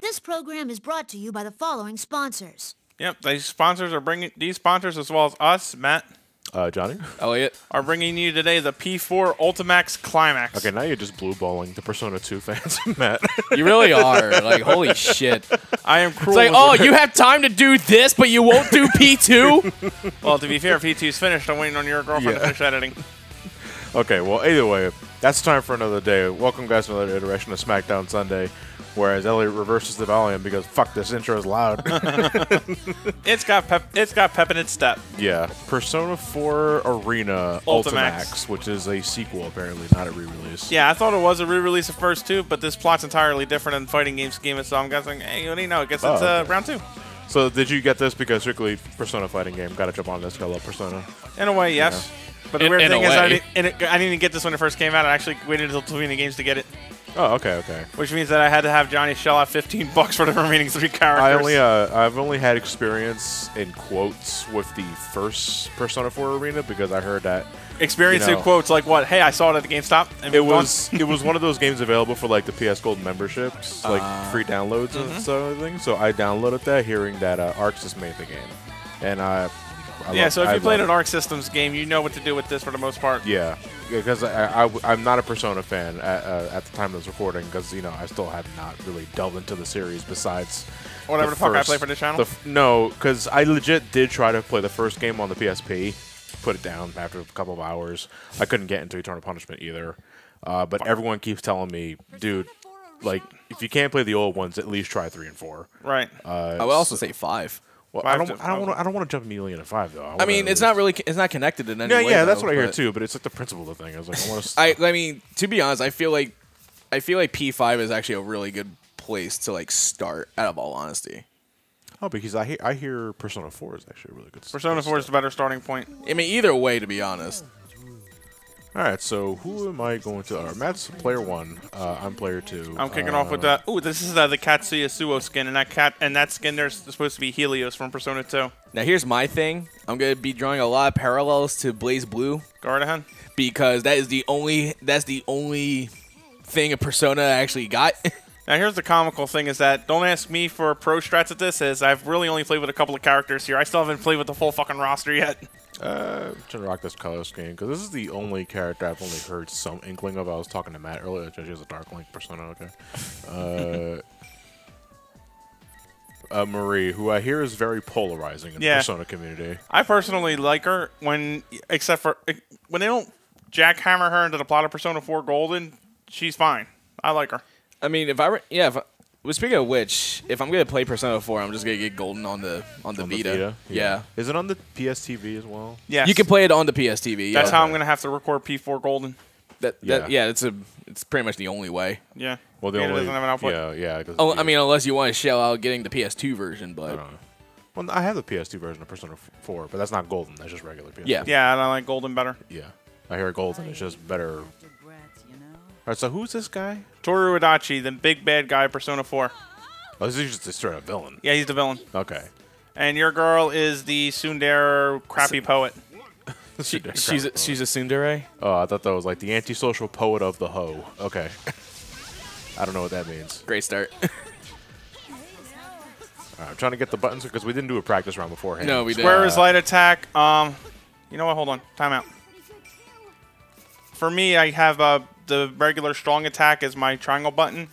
This program is brought to you by the following sponsors. Yep, these sponsors are bringing these sponsors as well as us, Matt, Uh, Johnny? Elliot. are bringing you today the P4 Ultimax Climax. Okay, now you're just blue balling the Persona 2 fans, Matt. You really are. Like, holy shit. I am It's like, oh, you have time to do this, but you won't do P2? well, to be fair, P2's finished. I'm waiting on your girlfriend to finish editing. okay, well, either way, that's time for another day. Welcome, guys, to another iteration of SmackDown Sunday, whereas Elliot reverses the volume because, fuck, this intro is loud. It's got pep. It's got pep in its step. yeah, Persona 4 Arena Ultimax. Ultimax, which is a sequel, apparently, not a re-release. Yeah, I thought it was a re-release of first two, but this plot's entirely different than fighting game schema. So I'm guessing, hey, what do you know? I guess it's Oh, uh, okay. round two. So did you get this because strictly Persona fighting game? Gotta jump on this, gotta love Persona. In a way, yes. But the In- weird in thing is, I didn't, and it, I didn't even get this when it first came out. I actually waited until between the games to get it, Oh, okay, okay. which means that I had to have Johnny shell out 15 bucks for the remaining three characters. I only uh, I've only had experience in quotes with the first Persona 4 arena because I heard that Experience you in quotes like what? Hey, I saw it at the GameStop. And it was it was one of those games available for like the PS Gold memberships, like Uh, free downloads mm-hmm. and stuff. and everything. So I downloaded that, hearing that uh, just made the game, and I, I Yeah, love- so if I you played love an. Arc Systems game, you know what to do with this for the most part. Yeah, because I, I, am not a Persona fan at, uh, at the time of this recording because you know I still have not really delved into the series besides Whatever the, fuck I play for the channel. the f- no, because I legit did try to play the first game on the PSP, put it down after a couple of hours. I couldn't get into Eternal Punishment either, uh, but everyone keeps telling me, dude, like if you can't play the old ones, at least try three and four. right. Uh, I would also say five. Well, I don't, I don't want, I don't want to jump immediately into five though. I mean, it's not really, it's not connected in any Yeah, way. yeah, that's though, what I hear too. But it's like the principle of the thing. I was like, I want to. I, I mean, to be honest, I feel like, I feel like P5 is actually a really good place to like start. Out of all honesty, oh, because I hear, I hear Persona Four is actually a really good. Persona 4 is the better starting point. I mean, either way, to be honest. All right, so who am I going to? Uh, Matt's player one. Uh, I'm player two. I'm kicking uh, off with that. Ooh, this is uh, the Katsuya Suo skin, and that cat and that skin there's supposed to be Helios from Persona 2. Now, here's my thing. I'm gonna be drawing a lot of parallels to BlazBlue Go right ahead. because that is the only, that's the only thing a Persona actually got. Now here's the comical thing: is that don't ask me for pro strats at this. Is I've really only played with a couple of characters here. I still haven't played with the full fucking roster yet. Uh, I'm trying to rock this color scheme because this is the only character I've only heard some inkling of. I was talking to Matt earlier. She has a Dark Link persona. Okay. Uh, uh, Marie, who I hear is very polarizing in Yeah. the Persona community. I personally like her when, except for when they don't jackhammer her into the plot of Persona 4 Golden. She's fine. I like her. I mean, if I were, yeah, if I, well, speaking of which, if I'm gonna play Persona 4, I'm just gonna get Golden on the on the On the Vita. Yeah. Is it on the PSTV as well? Yeah. you can play it on the PSTV. Yeah. That's how I'm gonna have to record P4 Golden. That, that, Yeah. yeah, it's a it's pretty much the only way. Yeah. Well, the Vita only doesn't have an output. yeah, yeah. 'cause Oh, I mean, unless you want to shell out getting the PS2 version, but I don't know. Well, I have the PS2 version of Persona 4, but that's not golden. That's just regular PS2. Yeah. Yeah, and I like Golden better. Yeah. I hear golden is just better. All right, so who's this guy? Toru Adachi, the big bad guy, Persona 4. Oh, this is just a straight up villain. Yeah, he's the villain. Okay. And your girl is the tsundere crappy poet. she, she's a, she's a tsundere. Oh, I thought that was like the antisocial poet of the hoe. Okay. I don't know what that means. Great start. All right, I'm trying to get the buttons because we didn't do a practice round beforehand. No, we didn't. Square is light attack. Um, you know what? Hold on. Timeout. For me, I have uh, the regular strong attack is my triangle button.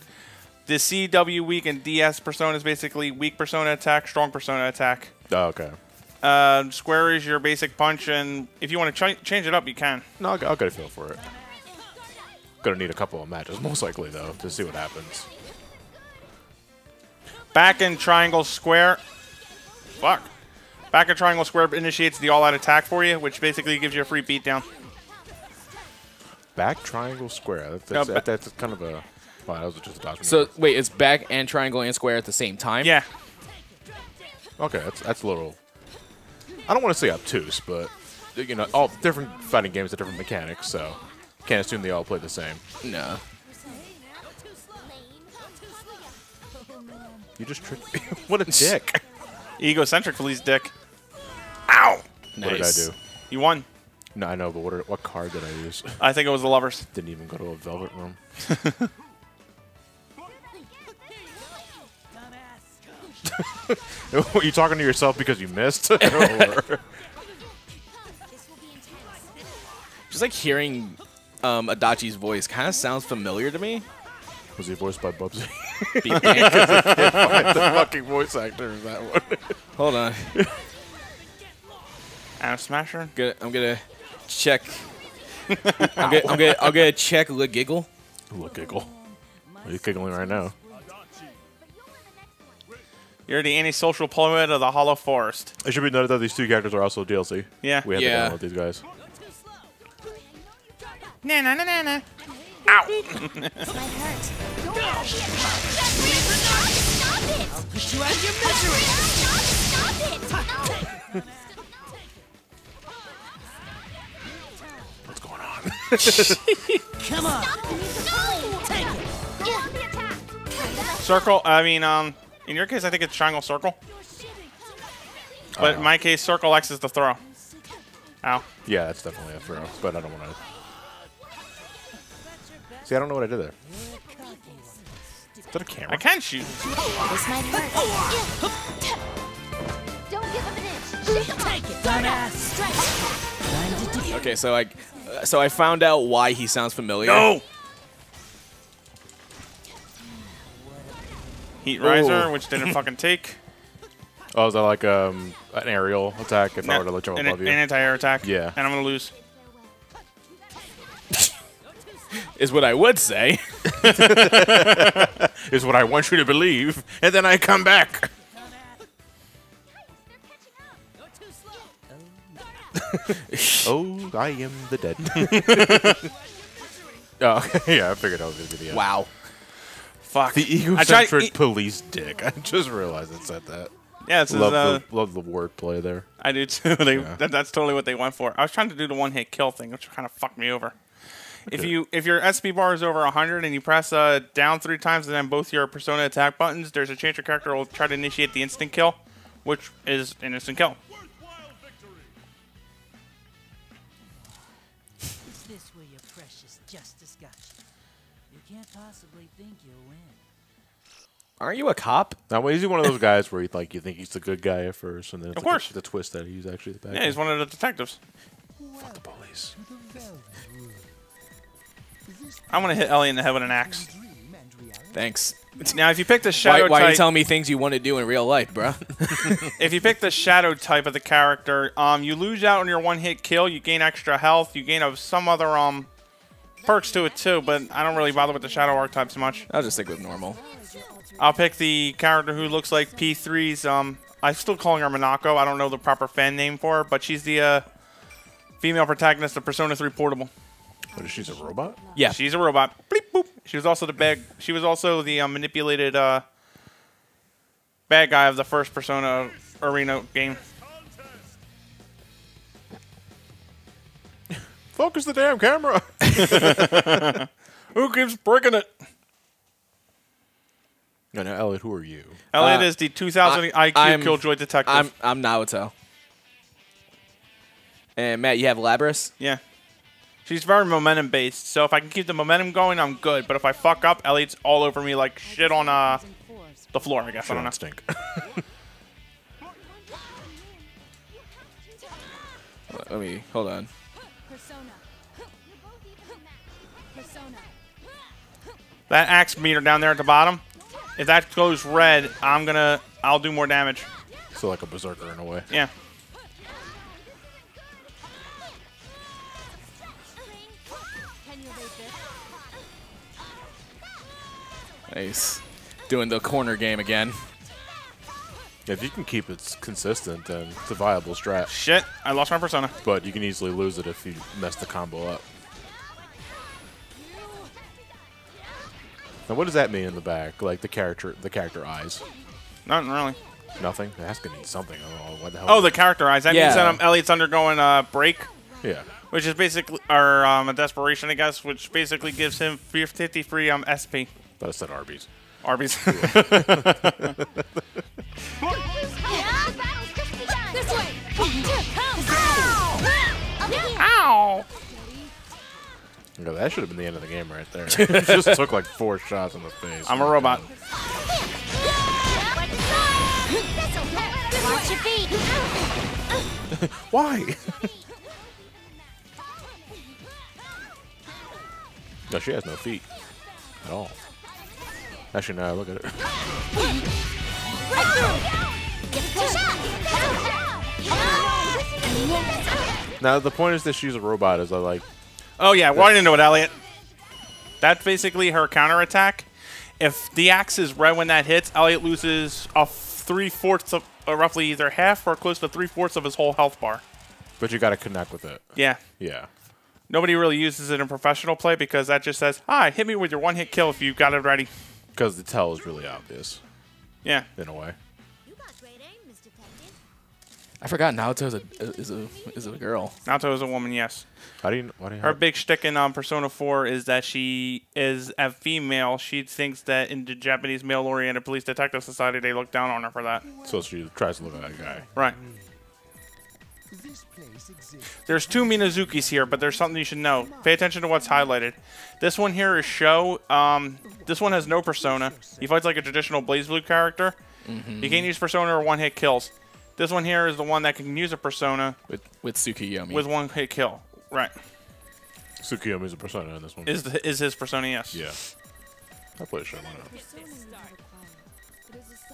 The CW weak and DS persona is basically weak persona attack, strong persona attack. Oh, okay. Uh, square is your basic punch, and if you want to ch- change it up, you can. No, I'll, I'll get a feel for it. Gonna need a couple of matches, most likely though, to see what happens. Back and triangle square. Fuck. Back and triangle square initiates the all-out attack for you, which basically gives you a free beatdown. Back triangle square. That's, that's, ba- that, that's kind of a. Wow, that was just a dodge. So wait, it's back and triangle and square at the same time. Yeah. okay, that's that's a little. I don't want to say obtuse, but you know, all different fighting games have different mechanics, so can't assume they all play the same. No. You just tricked me. what a dick. Egocentric Felice dick. Ow! Nice. What did I do? You won. No, I know, but what, are, what card did I use? I think it was the lovers. Didn't even go to a velvet room. Are you talking to yourself because you missed? Or- Just like hearing um, Adachi's voice kind of sounds familiar to me. was he voiced by Bubsy? The fucking voice actor is that one. Hold on. Adam Smasher. Gonna, I'm gonna check. I'm gonna, I'm gonna, I'm gonna check the giggle. Look, giggle. He's giggling right now. You're the antisocial poet of the Hollow Forest. It should be noted that these two characters are also DLC. Yeah. We have Yeah. to download these guys. Na na na na na. Might hurt. Stop it! Put you out of your misery! Stop it! Come on! No! Take it! Go on! Circle. I mean, um, in your case, I think it's triangle circle. But in my case, circle X is the throw. Ow. yeah, that's definitely a throw, but I don't want to. See, I don't know what I did there. Is that a camera? I can shoot. This might hurt. Don't give him an inch. Shake him Take it, dumbass! Stretch. Grind it together. Okay, so I, uh, so I found out why he sounds familiar. No. Heat riser, Ooh. which didn't fucking take. Oh, is that like um, an aerial attack if I were to let you an, above an you? anti-air attack. Yeah. And I'm gonna lose. Is what I would say. Is what I want you to believe, and then I come back. oh, I am the dead. oh, yeah, I figured that was going to be the end. Wow. Fuck. The I tried- egocentric e- police dick. I just realized it said that. Yeah, this is, Love, uh, the, love the wordplay there. I do too. They, Yeah. that, that's totally what they went for. I was trying to do the one-hit kill thing, which kind of fucked me over. If you if your SP bar is over 100 and you press uh, down three times and then both your persona attack buttons, there's a chance your character will try to initiate the instant kill, which is an instant kill. This where your precious justice got you? You can't possibly think you'll win. Aren't you a cop? Now, is he one of those guys where you like you think he's the good guy at first, and then it's Of like course. the, the twist that he's actually the bad Yeah, guy? he's one of the detectives. Fuck the police. I want to hit Ellie in the head with an axe. Thanks. Now, if you pick the Why, shadow why are you telling me things you want to do in real life, bro? if you pick the shadow type of the character, um, you lose out on your one-hit kill. You gain extra health. You gain of some other um perks to it too. But I don't really bother with the shadow archetypes much. I'll just stick with normal. I'll pick the character who looks like P3's. Um, I'm still calling her Monaco. I don't know the proper fan name for her, but she's the uh, female protagonist of Persona 3 Portable. What is she's a robot? Yeah. She's a robot. Bleep boop. She was also the bad. She was also the um, manipulated uh, bad guy of the first Persona Arena game. Focus the damn camera. Who keeps breaking it? no, no, Elliot, who are you? Elliot Uh, is the 2000 I- IQ I'm- Killjoy detective. I'm I'm Naoto. And Matt, you have Labrys? yeah. She's very momentum based, so if I can keep the momentum going, I'm good. But if I fuck up, Elliot's all over me like shit on uh the floor. I guess I don't know. Shit stink. Let me hold on. Persona. Persona. That axe meter down there at the bottom, if that goes red, I'm gonna I'll do more damage. so like a berserker in a way. Yeah. This? Nice. Doing the corner game again. If you can keep it consistent, then it's a viable strat. Shit, I lost my persona. But you can easily lose it if you mess the combo up. Now, what does that mean in the back? Like the character, the character eyes. Nothing really. Nothing. It has to mean something. I don't know what the hell. Oh, the character eyes. That Yeah. means that um, Elliot's undergoing a break, yeah. which is basically or um, a desperation, I guess, which basically gives him 50 free um SP. But I said Arby's. Arby's. Yeah, battle's just begun. This way. Ow! Up here. Ow! Okay, that should have been the end of the game right there. It just took like four shots in the face. I'm a robot. Watch your feet. Why? no, she has no feet at all. Actually, no. Look at it. Now the point is that she's a robot. Is I like Oh yeah, well, I didn't know it, Elliot. That's basically her counterattack. If the axe is right when that hits, Elliot loses a three fourths of, uh, roughly either half or close to three fourths of his whole health bar. But you got to connect with it. Yeah. Yeah. Nobody really uses it in professional play because that just says, "Hi, hit me with your one hit kill if you got it ready." Because the tell is really obvious Yeah. in a way. You got great aim, Mr. I forgot Naoto is a is a is a girl. Naoto is a woman, yes. How do you? Why do you Her have, big shtick in um, Persona 4 is that she is a female. She thinks that in the Japanese male-oriented police detective society, they look down on her for that. so she tries to look like a guy. Right. This place exists. There's two Minazukis here, but there's something you should know. Pay attention to what's highlighted. This one here is Sho. Um, this one has no persona. He fights like a traditional BlazBlue character. He can't use persona or one-hit kills. This one here is the one that can use a persona with with Tsukiyomi. with one-hit kill. Right. Tsukiyomi's a persona in this one. Is the, is his persona? Yes. yeah. I play Sho. Why?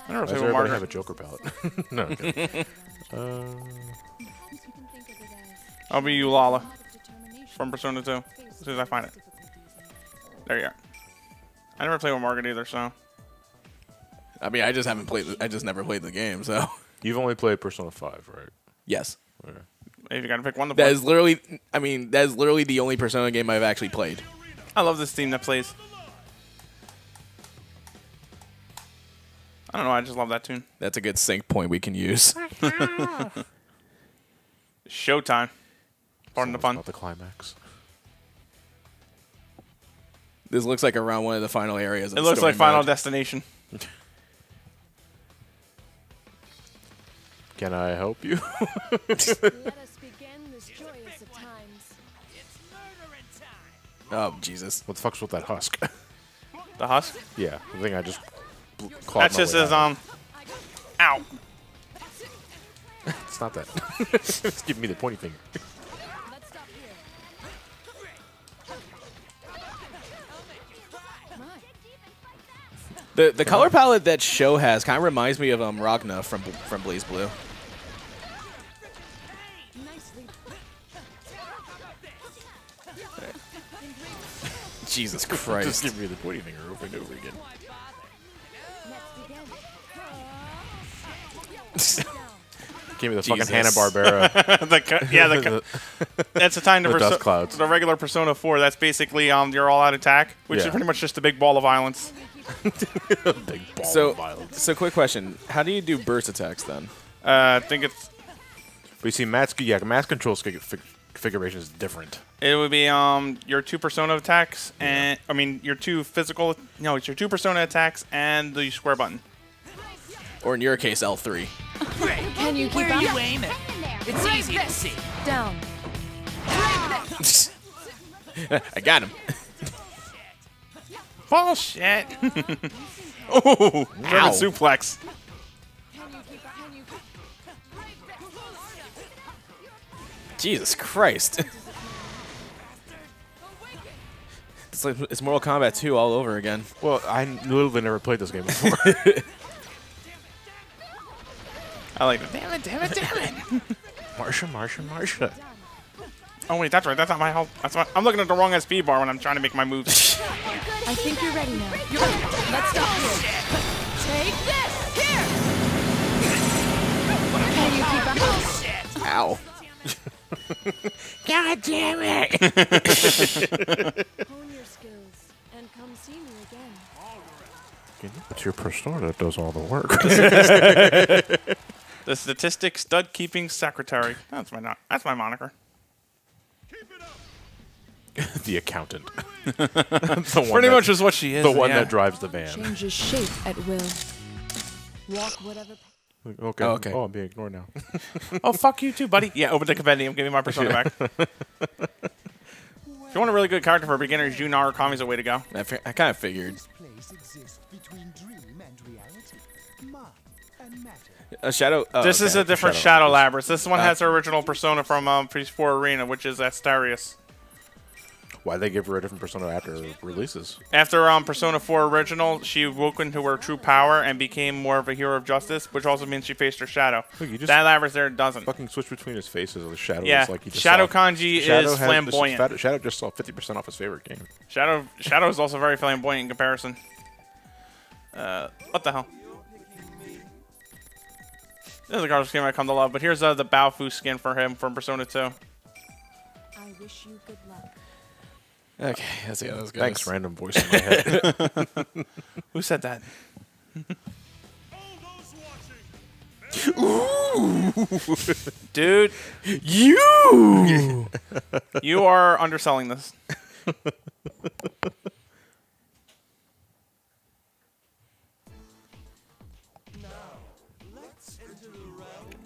I don't know does with everybody have a Joker palette? no. Okay. uh, I'll be Ulala from Persona 2 as soon as I find it. There you are. I never played with Margaret either, so I mean, I just haven't played. The, I just never played the game. So you've only played Persona 5, right? yes, if you gotta pick one to play. is literally. I mean, that is literally the only Persona game I've actually played. I love this theme that plays. I don't know. I just love that tune. That's a good sync point we can use. Showtime. Pardon the It's pun. Not the climax. This looks like around one of the final areas. of It looks story like Final. Destination. Can I help you? Let us begin this joyous of times. Oh Jesus! what the fuck's with that husk? The husk. yeah, the thing I just bl- clawed That's just his um. Ow. It's not that. it's giving me the pointy finger. The the color palette that Sho has kind of reminds me of um Ragna from from BlazBlue. Nicely. Jesus just Christ! giving me the pointy finger over and over again. Give me the Jesus. fucking Hanna Barbera. the cu- yeah, the cu- that's the time to The dust clouds. The regular Persona 4. That's basically um your all-out attack, which is pretty much just a big ball of violence. Big ball So of violence. so quick question: How do you do burst attacks then? Uh, I think it's But you see, Matt's yeah, mass control fig- fig- configuration is different. It would be um your two persona attacks and I mean your two physical no it's your two persona attacks and the square button. Or in your case, L three. Can you keep Where are you aiming? It's easy to see. Down. I got him. Bullshit. oh, German suplex. Can you keep Can you Jesus Christ! it's like it's Mortal Kombat 2 all over again. Well, I literally never played this game before. I like it. Damn it! Damn it! Damn it! Marsha, Marsha, Marsha. Oh wait, that's right. That's not my health. That's my, I'm looking at the wrong SP bar when I'm trying to make my moves. I think you're ready now. You're ready. Let's stop here. Take this. Here. Can you keep up? Ow! God damn it! Hone your skills and come see me again. It's your persona that does all the work. the statistics stud keeping secretary. That's my not. That's my moniker. the accountant. the one Pretty that, much is what she is. the one yeah. that drives the van. Changes shape at will. Walk whatever. Okay. Oh, okay. Oh, I'm being ignored now. Oh fuck you too, buddy. Yeah, open the compendium. Give me my persona back. if you want a really good character for beginners, Yu Narukami's a way to go. I, fi- I kind of figured. This place exists between dream and reality. Mine. and matter. A shadow. oh, This is a different Shadow Shadow Labrys. This one Uh, has her original persona from um, PS4 Arena, which is Asterius. Why they give her a different persona after releases? After um, Persona 4 Original, she woke into her true power and became more of a hero of justice, which also means she faced her shadow. Look, you just that Labrys there doesn't. Fucking switch between his faces or the shadows. Yeah, like he just Shadow saw. Kanji Shadow is has- flamboyant. Shadow, Shadow just saw 50% off his favorite game. Shadow Shadow is also very flamboyant in comparison. Uh, what the hell? This is a card scheme I come to love, but here's uh, the Baofu skin for him from Persona 2. I wish you good luck. Okay, let's see how this. Thanks, random voice in my head. Who said that? Dude, You. you are underselling this.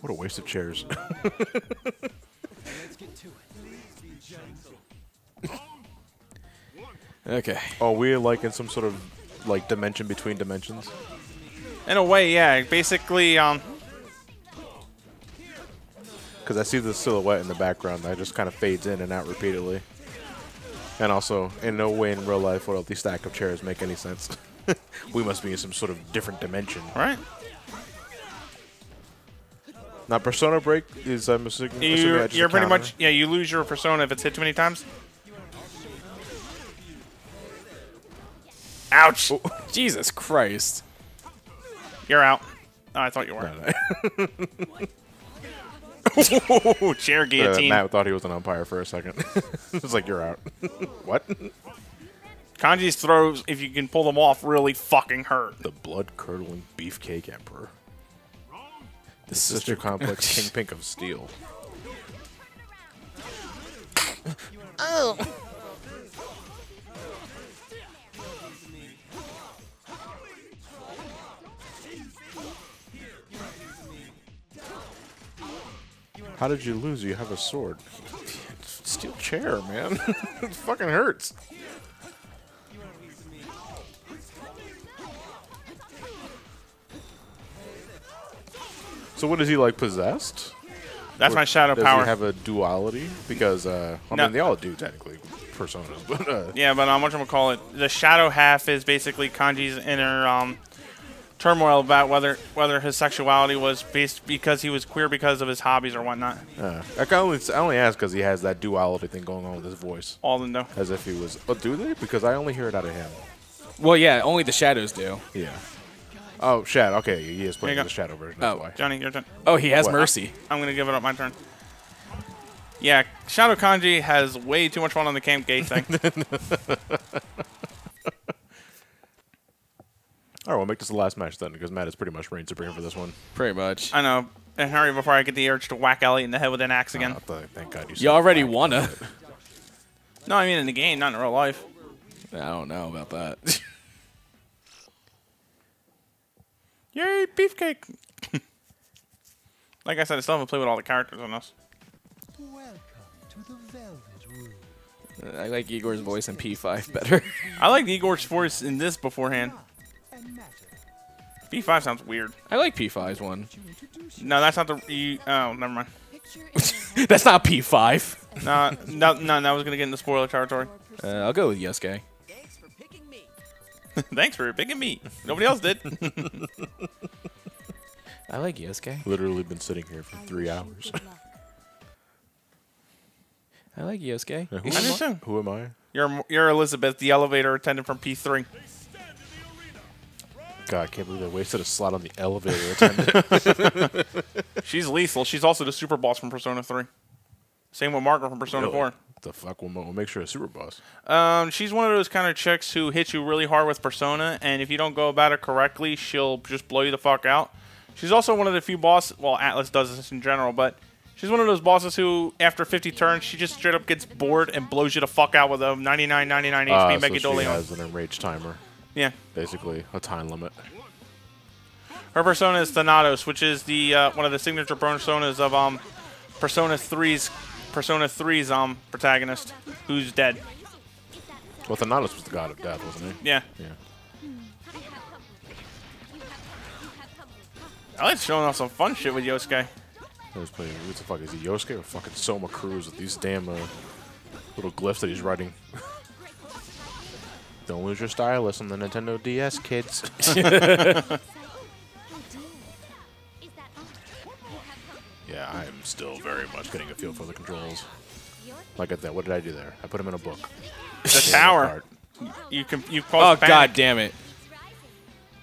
what a waste of chairs. Okay. oh, we're like in some sort of like dimension between dimensions. In a way, yeah. Basically, um, Because I see the silhouette in the background that just kind of fades in and out repeatedly. And also, in no way in real life will these stack of chairs make any sense. we must be in some sort of different dimension. right? Now, Persona Break is, I'm assuming, assuming You're, that's just you're pretty counter. much, yeah, you lose your persona if it's hit too many times. Ouch! Jesus Christ. You're out. Oh, I thought you were. Ooh, chair Uh, guillotine. Matt thought he was an umpire for a second. it's like, you're out. what? Kanji's throws, if you can pull them off, really fucking hurt. The blood-curdling beefcake emperor. The Sister complex king pink of steel. How did you lose? You have a sword. Steel chair, man. it fucking hurts. So what is he like possessed? That's Or my shadow does power. he have a duality? Because uh, I No. mean, they all do technically personas, but uh, Yeah, but um, what you call it? The shadow half is basically Kanji's inner um, turmoil about whether whether his sexuality was based because he was queer because of his hobbies or whatnot. uh, I can only I only ask because he has that duality thing going on with his voice, All of them know. as if he was. Oh, do they? Because I only hear it out of him. Well, yeah, only the shadows do. Yeah. Oh, Shadow. Okay, he is playing Here the. Shadow version. That's Oh. why. Johnny, your turn. Oh, he has What? mercy. I'm gonna give it up my turn. Yeah, Shadow Kanji has way too much fun on the Camp Gay thing. All right, we'll make this the last match then, because Matt is pretty much reign supreme for this one. Pretty much. I know. And hurry before I get the urge to whack Elliot in the head with an axe again. Uh, th- thank God you. said You already that. wanna. No, I mean in the game, not in real life. I don't know about that. Yay, beefcake! like I said, I still haven't played with all the characters on this. Welcome to the Velvet Room. I like Igor's voice in P5 better. I like Igor's voice in this beforehand. And matter. B5 sounds weird. I like P5's one. To introduce you. No, that's not the. You, oh, never mind. Picture in your That's not P5. No, no, no, that was gonna get into spoiler territory. Uh, I'll go with Yosuke. Thanks for picking me. Nobody else did. I like Yosuke. Literally been sitting here for three hours. I like Yosuke. Who, I am do too. Who am I? You're you're Elizabeth, the elevator attendant from P3. God, I can't believe I wasted a slot on the elevator attendant. She's lethal. She's also the super boss from Persona 3. Same with Margaret from Persona Really? 4. the fuck? We'll, we'll make sure a super boss. Um, she's one of those kind of chicks who hits you really hard with Persona, and if you don't go about it correctly, she'll just blow you the fuck out. She's also one of the few bosses. Well, Atlus does this in general, but she's one of those bosses who, after 50 turns, she just straight up gets bored and blows you the fuck out with a 99, 99 HP Ah, so Mega she has an enraged timer, Yeah. basically a time limit. Her persona is Thanatos, which is the uh, one of the signature personas of um, Persona 3's Persona 3's um protagonist, who's dead. Well, Thanatos was the god of death, wasn't he? Yeah. Yeah. I like showing off some fun shit with Yosuke. He's playing. What the fuck is he? Yosuke or fucking Soma Cruz with these damn uh, little glyphs that he's writing. Don't lose your stylus on the Nintendo DS, kids. Dear. Is that all? You have yeah, I am still very much getting a feel for the controls. your Like at that, what did I do there? I put him in a book. The tower. Card. You can you Oh cause god damn it!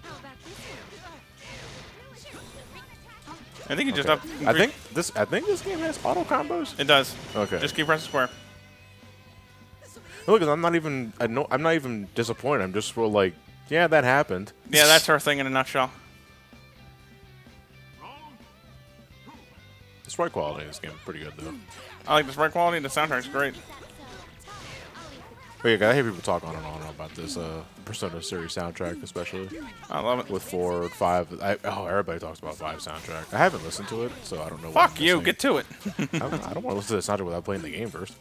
How about this one? I think you just Okay. have. I think this. I think this game has auto combos. it does. Okay. Just keep pressing square. Look, I'm not even. I know. I'm not even disappointed. I'm just real like, yeah, that happened. Yeah, that's her thing in a nutshell. The sprite quality in this game is pretty good though. I like the sprite quality. The soundtrack's great. But yeah, I hear people talk on and on about this uh, Persona series soundtrack, especially I love it. with four, five. I, oh, everybody talks about five soundtrack. I haven't listened to it, so I don't know. Fuck you. Get to it. I don't, I don't want to listen to the soundtrack without playing the game first.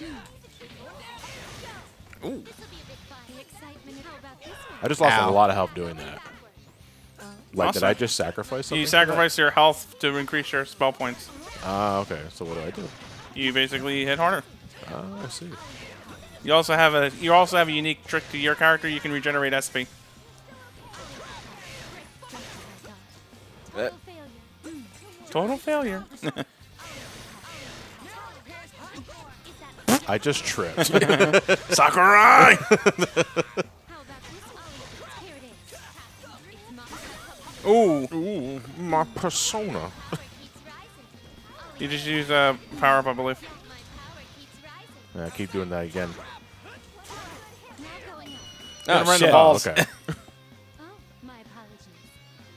Ooh. The excitement. How about this one? I just lost Ow. a lot of health doing that. Like, did I just sacrifice something? You sacrifice your health to increase your spell points. Ah, okay. So what do I do? You basically hit harder. Ah, I see. You also have a you also have a unique trick to your character. You can regenerate SP. Uh, Total failure. I just tripped. Sakurai. How about this one? Here it is. It's my Ooh. Ooh, my persona. keeps. You just use uh, power up, I believe. My power keeps rising. Yeah, keep doing that again. Now going up. Hit him right in shit. the balls. Okay. Oh, my apologies.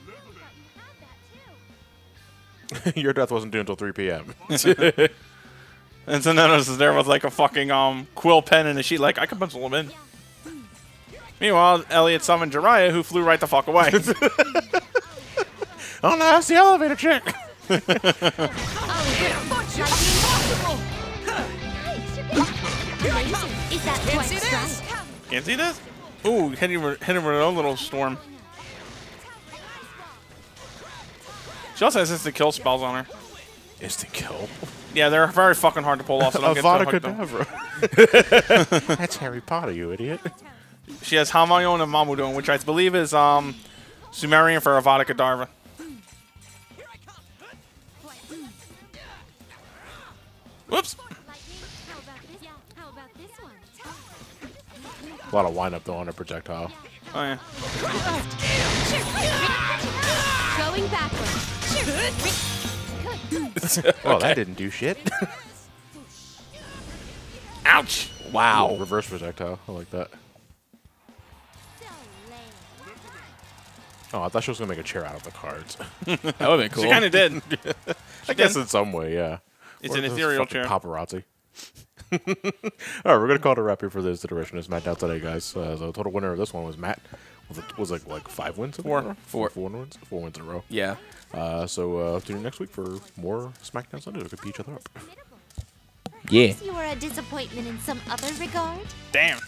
I thought you had that too. Your death wasn't due until 3 p.m. And so is there with like a fucking um quill pen and a sheet. Like I can pencil him in. Meanwhile, Elliot summoned Jiraiya, who flew right the fuck away. oh no, that's the elevator chick. Is that quite strong? Can't see this? Ooh, hit him, hit him with a little storm. She also has instant kill spells on her. Instant kill. Yeah, they're very fucking hard to pull off. So don't get so Avada hooked Kedavra. That's Harry Potter, you idiot. She has Hamaon and Mamudoon, which I believe is um Sumerian for Avada Kedavra. Whoops. How about this? How about this one? A lot of wind up though on a projectile. Oh yeah. Going backwards. Oh, that didn't do shit. Ouch. wow. Reverse projectile. I like that. Oh, I thought she was gonna make a chair out of the cards. That would have been cool. She kind of did. I guess in some way, yeah. It's Or an ethereal chair. Paparazzi. All right, we're gonna call it a wrap here for this iteration of SmackDown today, guys. Uh, the total winner of this one was Matt. Was, it, was like like five wins. In Four. A row? Four. Four wins. Four wins in a row. Yeah. Uh, so uh, tune in next week for more SmackDown Sunday. We could beat each other up. Yeah. You are a disappointment in some other regard? Damn.